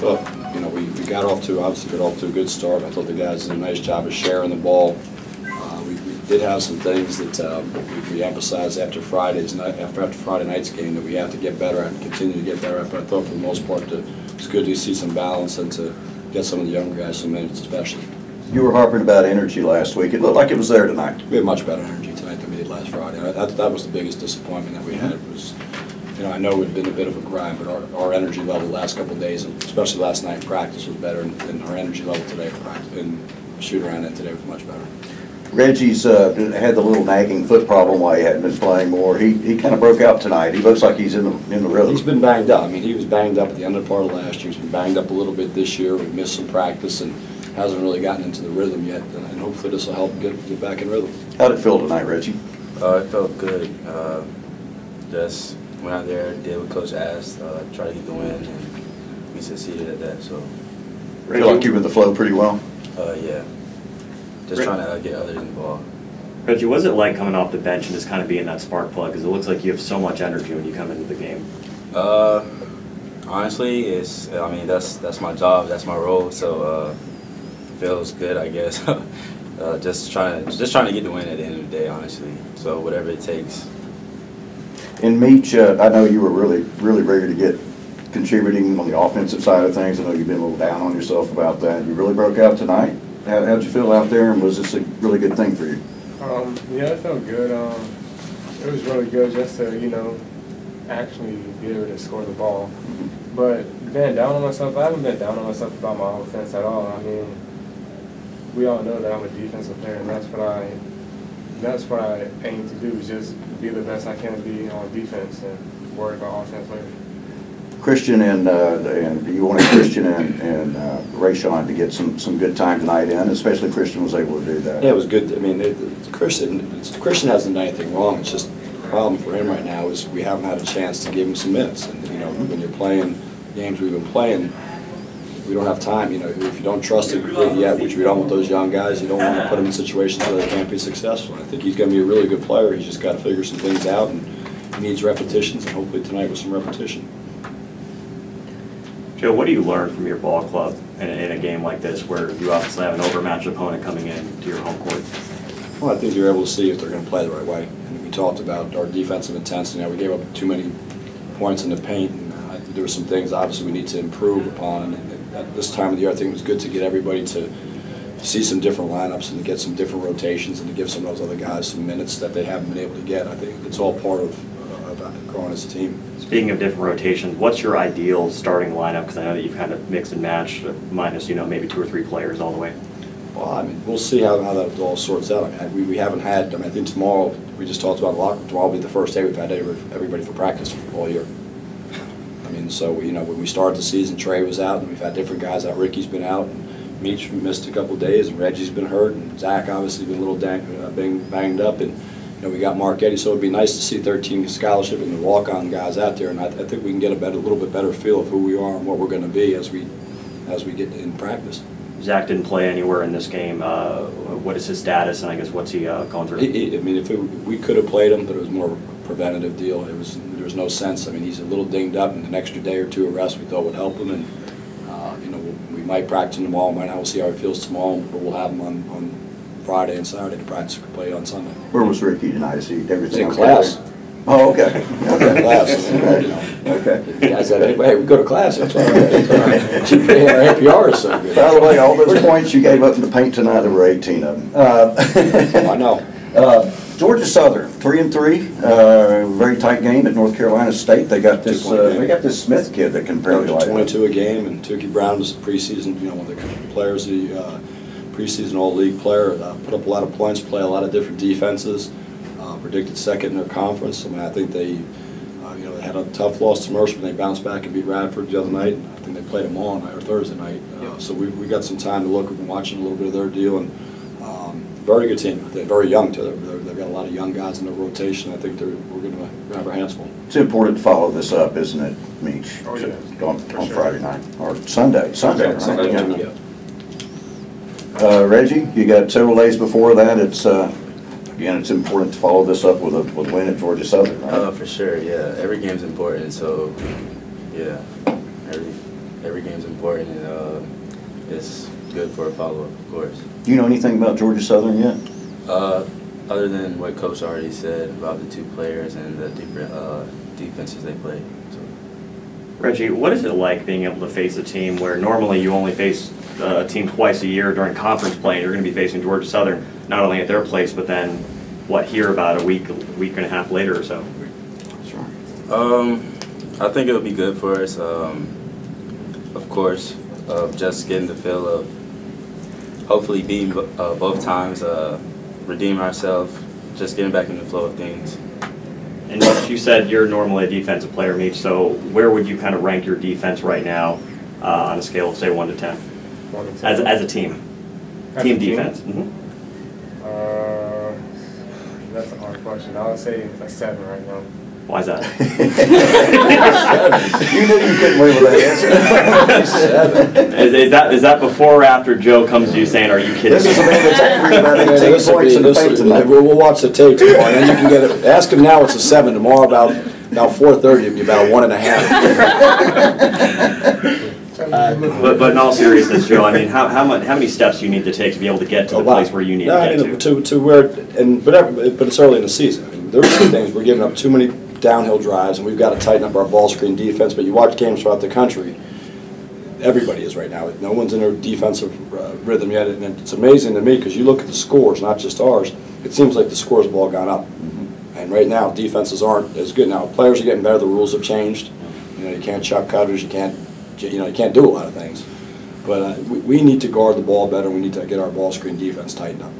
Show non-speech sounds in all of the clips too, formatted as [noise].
thought, you know, we, we got off to, obviously got off to a good start. I thought the guys did a nice job of sharing the ball. Uh, We we did have some things that um, we- we emphasized after Friday's, night- after after Friday night's game that we have to get better at and continue to get better at. But I thought for the most part, that it's good to see some balance and to get some of the younger guys some minutes especially. You were harping about energy last week. It looked like it was there tonight. We had much better energy tonight than we did last Friday. That, that was the biggest disappointment that we had was, you know, I know it'd been a bit of a grind, but our, our energy level the last couple of days, and especially last night in practice was better, and and our energy level today in practice, in shoot around it today was much better. Reggie's uh, had the little nagging foot problem while he hadn't been playing more. He, he kind of broke out tonight. He looks like he's in the, in the rhythm. He's been banged up. I mean, he was banged up at the end of part of last year. He's been banged up a little bit this year. We missed some practice and hasn't really gotten into the rhythm yet. And and hopefully this will help him get, get back in rhythm. How did it feel tonight, Reggie? Uh, it felt good. Uh, just went out there, did what coach asked, uh, tried to get the win, and we succeeded at that. So, Feel like you were the flow pretty well? uh, yeah, just Rick- trying to uh, get others involved. Reggie, what's it like coming off the bench and just kind of being that spark plug? Because it looks like you have so much energy when you come into the game. Uh, honestly, it's I mean that's that's my job, that's my role. So uh, feels good, I guess. [laughs] uh, just trying just trying to get the win at the end of the day, honestly. So whatever it takes. In Meach, uh, I know you were really, really ready to get contributing on the offensive side of things. I know you've been a little down on yourself about that. You really broke out tonight. How, how'd you feel out there, and was this a really good thing for you? Um, yeah, it felt good. Um, it was really good just to, you know, actually be able to score the ball. But being down on myself, I haven't been down on myself about my offense at all. I mean, we all know that I'm a defensive player, and that's what I, that's what I aim to do is just be the best I can be on defense and worry about offense later. Christian and, uh, and you wanted Christian and, and uh, Rayshawn to get some, some good time tonight in, especially Christian was able to do that. Yeah, it was good. I mean, it, it- Christian, it's- Christian hasn't done anything wrong. It's just the problem for him right now is we haven't had a chance to give him some minutes. And, you know, when you're playing games we've been playing, we don't have time, you know, if you don't trust him completely yet, which we don't with those young guys, you don't want to put them in situations where they can't be successful. I think he's going to be a really good player. He's just got to figure some things out and he needs repetitions and hopefully tonight was some repetition. Joe, what do you learn from your ball club in, in a game like this where you obviously have an overmatched opponent coming in to your home court? Well, I think you're able to see if they're going to play the right way. And we talked about our defensive intensity. Now, we gave up too many points in the paint, and think there were some things obviously we need to improve upon. And at this time of the year, I think it was good to get everybody to see some different lineups and to get some different rotations and to give some of those other guys some minutes that they haven't been able to get. I think it's all part of, uh, of growing as a team. Speaking of different rotations, what's your ideal starting lineup? Because I know that you've kind of mixed and matched, minus, you know, maybe two or three players all the way. Well, I mean, we'll see how, how that all sorts out. I mean, we, we haven't had, I mean, I think tomorrow, we just talked about locker, tomorrow will be the first day we've had everybody for practice all year. I mean, so, you know, when we started the season, Trey was out, and we've had different guys out. Ricky's been out, and Meach missed a couple of days, and Reggie's been hurt, and Zach obviously been a little dang, uh, bang- banged up, and, you know, we got Marc-Eddy, so it'd be nice to see 13 scholarship and the walk-on guys out there, and I, I think we can get a better, a little bit better feel of who we are and what we're gonna be as we, as we get in practice. Zach didn't play anywhere in this game. Uh, what is his status, and I guess what's he uh, going through? He- he- I mean, if it, we could have played him, but it was more of a preventative deal. It was, was no sense. I mean, he's a little dinged up, and an extra day or two of rest we thought would help him. And, uh, you know, we might practice him tomorrow, might not. We'll see how he feels tomorrow, but we'll have him on, on Friday and Saturday to practice, and play on Sunday. Where was Ricky tonight? Is he, everything in class. there? Oh, okay. [laughs] [laughs] Okay. class, you know. Okay. I said, hey, we go to class, that's all right. That's all right. [laughs] Our APR is so good. By the way, all those points you gave up in the paint tonight, there were 18 of them. Uh, I know. Uh, Georgia Southern, three and three, uh, very tight game at North Carolina State. They got this, uh, they got this Smith kid that can apparently light it up. Twenty-two a game, and Tukey Brown was the preseason, you know, one of the players, the uh, preseason All-League player, uh, put up a lot of points, play a lot of different defenses, uh, predicted second in their conference. I mean, I think they, uh, you know, they had a tough loss to Mercer, but they bounced back and beat Radford the other night. I think they played them all night, or Thursday night. Uh, So we, we got some time to look, we've been watching a little bit of their deal, and very good team. They're very young, too. They're- They've got a lot of young guys in the rotation. I think they're, we're going to have our hands full. It's important to follow this up, isn't it, Meach? Oh, yeah. On, on sure. Friday night, or Sunday, Sunday, right? Sunday, Yeah. yeah. Uh, Reggie, you got several days before that. It's, uh, again, it's important to follow this up with a, with win at Georgia Southern, Uh, right? for sure, yeah. Every game's important, so yeah. Every every game's important, and uh, it's good for a follow-up, of course. Do you know anything about Georgia Southern yet? Uh, other than what Coach already said about the two players and the different uh, defenses they play. So. Reggie, what is it like being able to face a team where normally you only face uh, a team twice a year during conference play, and you're going to be facing Georgia Southern not only at their place, but then what here about a week, week and a half later or so? Sure. Um, I think it'll be good for us. Um, of course, uh, just getting the feel of hopefully beating uh, both times, uh, redeem ourselves, just getting back in the flow of things. And you said you're normally a defensive player, Meach, so where would you kind of rank your defense right now uh, on a scale of, say, 1 to 10? One and two. As, as a team? As a Team team? defense? Mhm. Uh, that's a hard question. I would say a seven right now. Why is that? [laughs] You knew you couldn't win with that answer. [laughs] Is, is that is that before or after Joe comes to you saying, "Are you kidding This is a man that's angry about [laughs] Yeah, 18 this points in the paint tonight. We'll, we'll watch the tape tomorrow, and then you can get it, ask him now it's a seven, tomorrow about, about four thirty, it'll be about a one and a half. But, but in all seriousness, Joe, I mean, how, how much how many steps do you need to take to be able to get to the A lot. place where you need No, I mean, to? To, to where, and, but, every- but it's early in the season. I mean, There's some things, we're giving up too many downhill drives, and we've got to tighten up our ball screen defense, but you watch games throughout the country, everybody is right now. No one's in their defensive uh, rhythm yet, and it's amazing to me, because you look at the scores, not just ours, it seems like the scores have all gone up. And right now, defenses aren't as good. Now, players are getting better, the rules have changed. You know, you can't chop cutters, you can't, you know, you can't do a lot of things. But uh, we, we need to guard the ball better, we need to get our ball screen defense tightened up.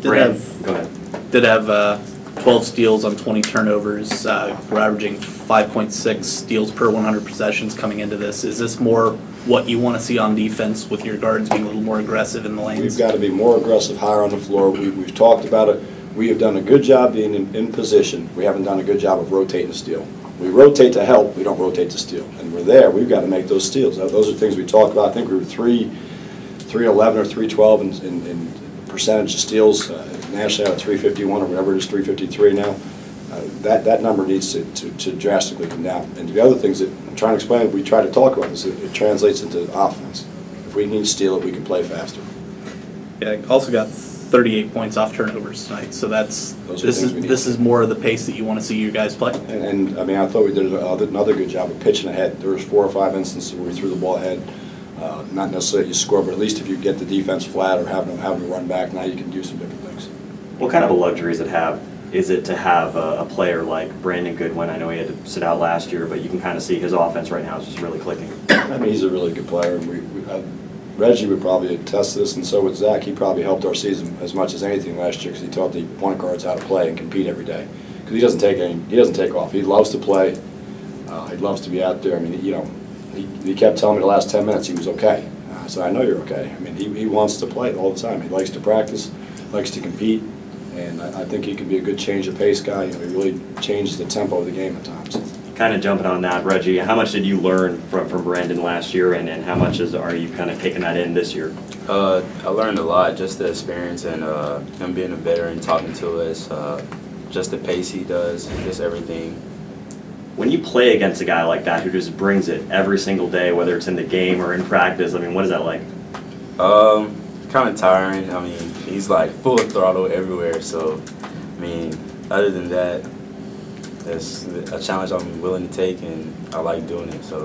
Did Brand, have, go ahead. did have uh, 12 steals on 20 turnovers. Uh, We're averaging 5.6 steals per 100 possessions coming into this. Is this more what you want to see on defense with your guards being a little more aggressive in the lanes? We've got to be more aggressive, higher on the floor. We, we've talked about it. We have done a good job being in, in position. We haven't done a good job of rotating the steal. We rotate to help, we don't rotate to steal. And we're there, we've got to make those steals. Now, Those are things we talked about. I think we were three, three eleven or three twelve in, in, in percentage of steals. Uh, Nationally, out three fifty-one or whatever it is, three fifty-three now. Uh, That, that number needs to, to to drastically come down. And the other things that, I'm trying to explain, we try to talk about this, it it translates into offense. If we need to steal it, we can play faster. Yeah, also got 38 points off turnovers tonight, so that's, this is, this is more of the pace that you want to see you guys play. And, and, I mean, I thought we did another another good job of pitching ahead. There was four or five instances where we threw the ball ahead. Uh, Not necessarily you score, but at least if you get the defense flat or have them, have them run back, now you can do some different. What kind of a luxury is it have? Is it to have a, a player like Brandon Goodwin? I know he had to sit out last year, but you can kind of see his offense right now is just really clicking. I mean, he's a really good player, we, we- uh, Reggie would probably attest this, and so would Zach. He probably helped our season as much as anything last year, because he taught the point guards how to play and compete every day. Because he doesn't take any, he doesn't take off. He loves to play. Uh, he loves to be out there. I mean, you know, he, he kept telling me the last ten minutes he was okay. I said, I know you're okay. I mean, he, he wants to play all the time. He likes to practice, likes to compete, and I, I think he can be a good change of pace guy. You know, he really changes the tempo of the game at times. Kind of jumping on that, Reggie, how much did you learn from, from Brandon last year, and, and how much is, are you kind of taking that in this year? Uh, I learned a lot, just the experience and uh, him being a veteran, talking to us, uh, just the pace he does, just everything. When you play against a guy like that who just brings it every single day, whether it's in the game or in practice, I mean, what is that like? Um, kind of tiring. I mean, he's like full throttle everywhere. So, I mean, other than that, it's a challenge I'm willing to take, and I like doing it. So,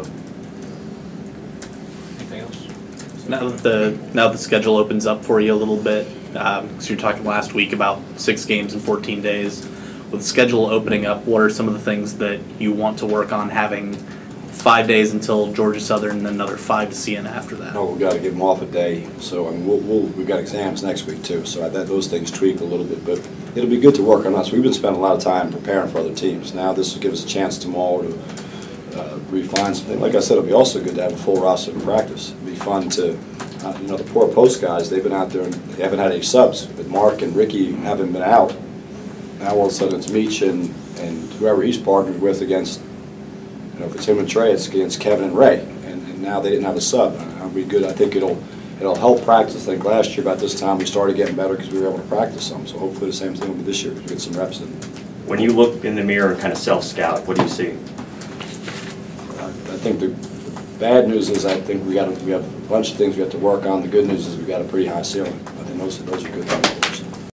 Anything else? Now that the, now the schedule opens up for you a little bit, um, because you're talking last week about six games in 14 days. With the schedule opening up, what are some of the things that you want to work on having five days until Georgia Southern and another five to CN after that? No, we've got to give them off a day, so, I mean, we'll, we'll, we've got exams next week too, so I, that, those things tweak a little bit, but it'll be good to work on us. We've been spending a lot of time preparing for other teams. Now this will give us a chance tomorrow to, uh, refine something. Like I said, it'll be also good to have a full roster in practice. It'll be fun to, uh, you know, the poor post guys, they've been out there and they haven't had any subs, but Mark and Ricky haven't been out. Now all of a sudden it's Meach and, and whoever he's partnered with against you know, if it's him and Trey, it's against Kevin and Ray, and, and now they didn't have a sub. It'll be good, I think it'll, it'll help practice. I think last year about this time, we started getting better because we were able to practice some, so hopefully the same thing will be this year, we get some reps in. When you look in the mirror and kind of self-scout, what do you see? I I think the, bad news is I think we got, we have a bunch of things we have to work on. The good news is we've got a pretty high ceiling. I think most of those are good things.